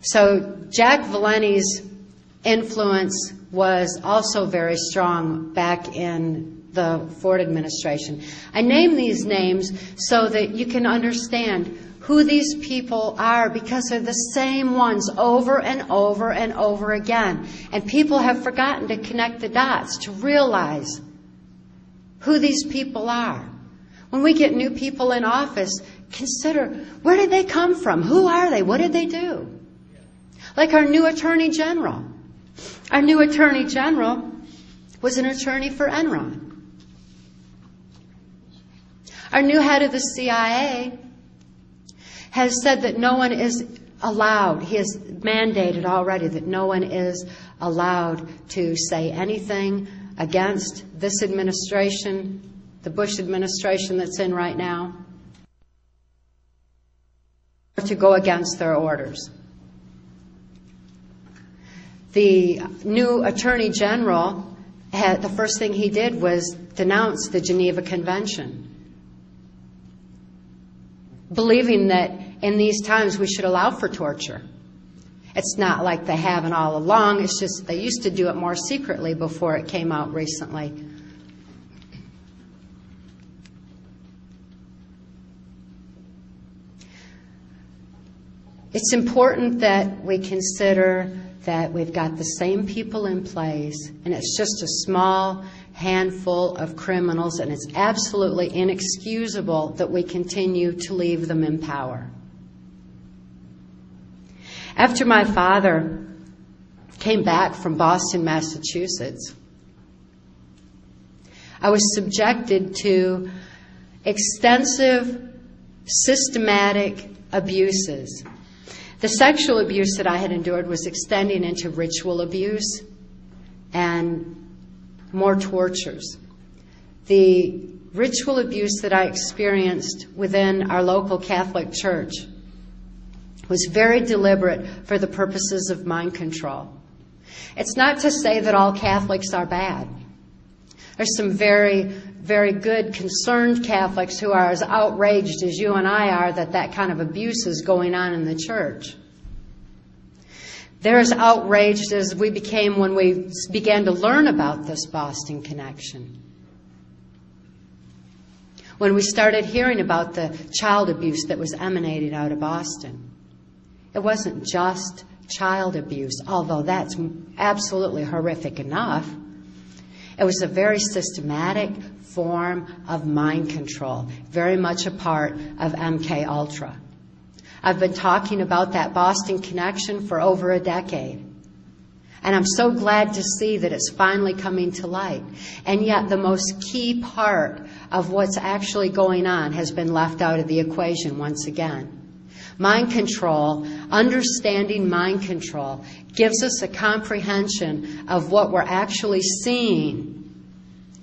So Jack Valenti's influence was also very strong back in the Ford administration. I name these names so that you can understand who these people are because they're the same ones over and over and over again. And people have forgotten to connect the dots to realize who these people are. When we get new people in office, consider where did they come from? Who are they? What did they do? Like our new Attorney General. Our new Attorney General was an attorney for Enron. Our new head of the CIA has said that no one is allowed, he has mandated already that no one is allowed to say anything against this administration, the Bush administration that's in right now, or to go against their orders. The new Attorney General, had, the first thing he did was denounce the Geneva Convention believing that in these times we should allow for torture. It's not like they haven't all along, it's just they used to do it more secretly before it came out recently. It's important that we consider that we've got the same people in place, and it's just a small handful of criminals, and it's absolutely inexcusable that we continue to leave them in power. After my father came back from Boston, Massachusetts, I was subjected to extensive, systematic abuses. The sexual abuse that I had endured was extending into ritual abuse and more tortures. The ritual abuse that I experienced within our local Catholic Church was very deliberate for the purposes of mind control. It's not to say that all Catholics are bad. There's some very, very good, concerned Catholics who are as outraged as you and I are that that kind of abuse is going on in the church. They're as outraged as we became when we began to learn about this Boston connection. When we started hearing about the child abuse that was emanating out of Boston. It wasn't just child abuse, although that's absolutely horrific enough. It was a very systematic form of mind control, very much a part of MK Ultra. I've been talking about that Boston connection for over a decade. And I'm so glad to see that it's finally coming to light. And yet, the most key part of what's actually going on has been left out of the equation once again. Mind control, understanding mind control, gives us a comprehension of what we're actually seeing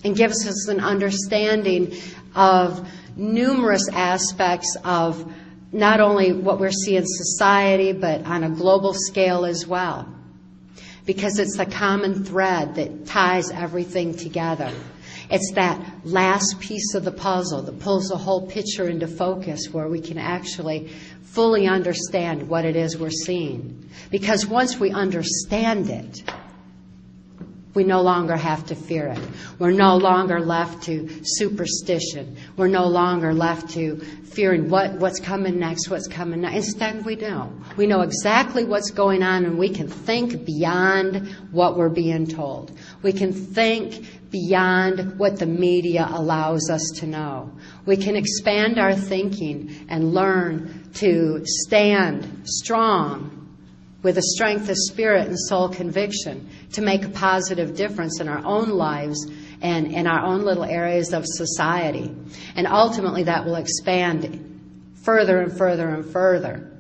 and gives us an understanding of numerous aspects of not only what we're seeing in society, but on a global scale as well. Because it's the common thread that ties everything together. It's that last piece of the puzzle that pulls the whole picture into focus where we can actually fully understand what it is we're seeing. Because once we understand it, we no longer have to fear it. We're no longer left to superstition. We're no longer left to fearing what, what's coming next, what's coming next. Instead, we know. We know exactly what's going on and we can think beyond what we're being told. We can think beyond what the media allows us to know. We can expand our thinking and learn to stand strong with a strength of spirit and soul conviction to make a positive difference in our own lives and in our own little areas of society. And ultimately, that will expand further and further and further.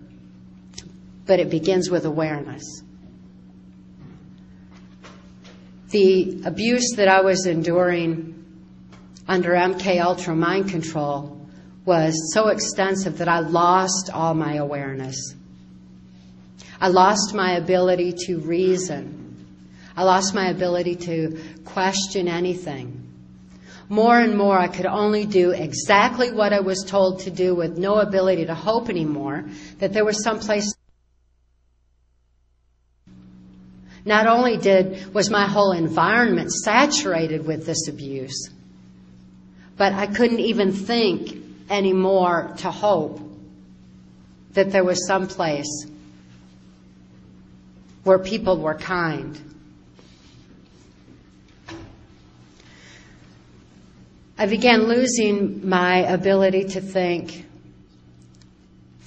But it begins with awareness. The abuse that I was enduring under MK Ultra mind control was so extensive that I lost all my awareness. I lost my ability to reason. I lost my ability to question anything. More and more, I could only do exactly what I was told to do with no ability to hope anymore, that there was some place not only did was my whole environment saturated with this abuse, but I couldn't even think anymore to hope that there was some place where people were kind. I began losing my ability to think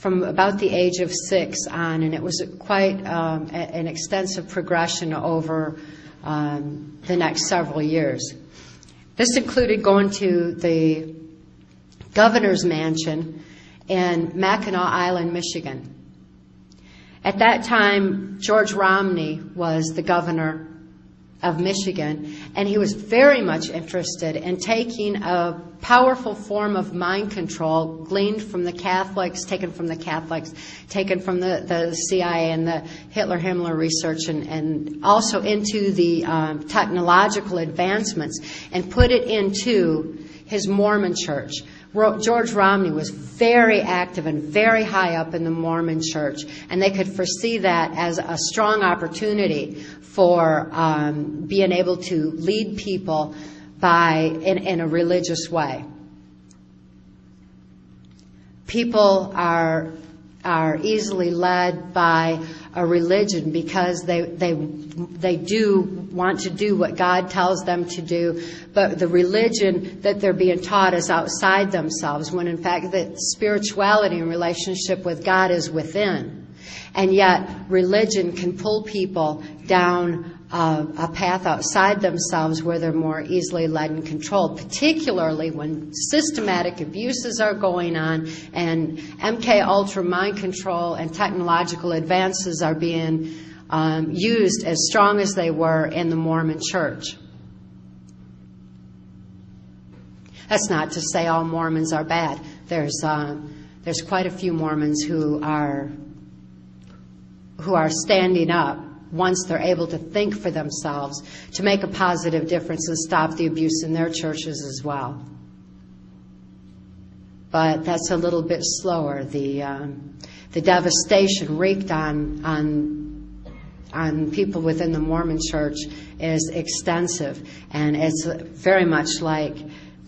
from about the age of six on, and it was quite um, a, an extensive progression over um, the next several years. This included going to the governor's mansion in Mackinac Island, Michigan. At that time, George Romney was the governor of Michigan, and he was very much interested in taking a powerful form of mind control gleaned from the Catholics, taken from the Catholics, taken from the, the CIA and the Hitler Himmler research, and, and also into the um, technological advancements, and put it into his Mormon church. George Romney was very active and very high up in the Mormon church, and they could foresee that as a strong opportunity for um, being able to lead people by in, in a religious way. People are are easily led by a religion because they they they do want to do what God tells them to do, but the religion that they're being taught is outside themselves when in fact that spirituality and relationship with God is within. And yet religion can pull people down uh, a path outside themselves where they're more easily led and controlled, particularly when systematic abuses are going on and MK Ultra mind control and technological advances are being um, used as strong as they were in the Mormon church. That's not to say all Mormons are bad. There's um, there's quite a few Mormons who are who are standing up once they're able to think for themselves to make a positive difference and stop the abuse in their churches as well. But that's a little bit slower. The um, the devastation wreaked on on on people within the Mormon Church is extensive, and it's very much like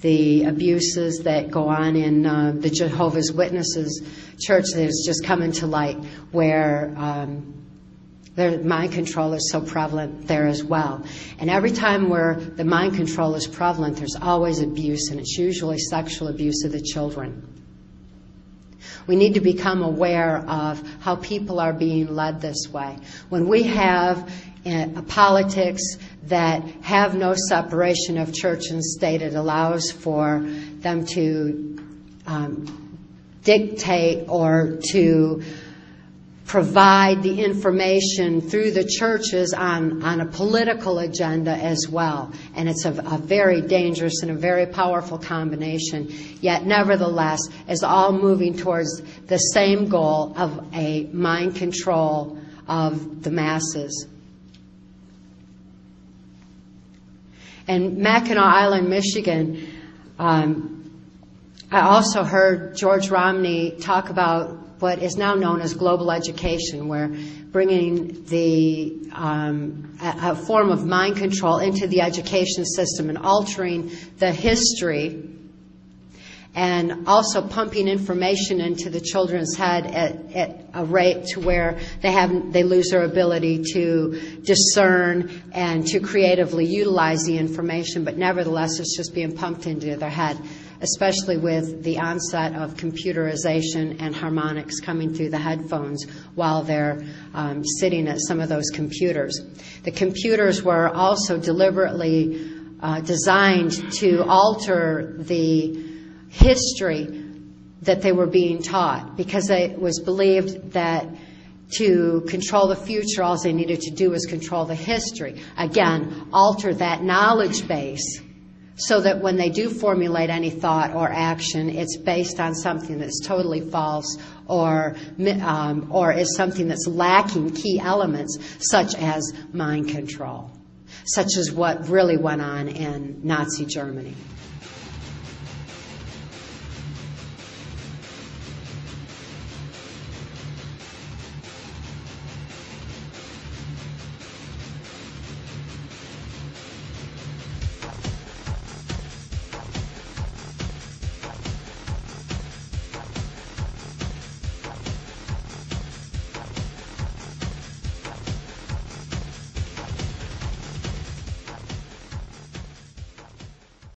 the abuses that go on in uh, the Jehovah's Witnesses church that has just come into light, where um, their mind control is so prevalent there as well. And every time where the mind control is prevalent, there's always abuse, and it's usually sexual abuse of the children. We need to become aware of how people are being led this way. When we have uh, politics that have no separation of church and state, it allows for them to um, dictate or to provide the information through the churches on, on a political agenda as well. And it's a, a, very dangerous and a very powerful combination, yet nevertheless is all moving towards the same goal of a mind control of the masses. And Mackinac Island, Michigan, um, I also heard George Romney talk about what is now known as global education, where bringing the um, a, a form of mind control into the education system and altering the history and also pumping information into the children's head at, at, a rate to where they have they lose their ability to discern and to creatively utilize the information, but nevertheless it's just being pumped into their head especially with the onset of computerization and harmonics coming through the headphones while they're um, sitting at some of those computers. The computers were also deliberately uh, designed to alter the history that they were being taught because it was believed that to control the future, all they needed to do was control the history. Again, alter that knowledge base so that when they do formulate any thought or action, it's based on something that's totally false or, um, or is something that's lacking key elements, such as mind control, such as what really went on in Nazi Germany.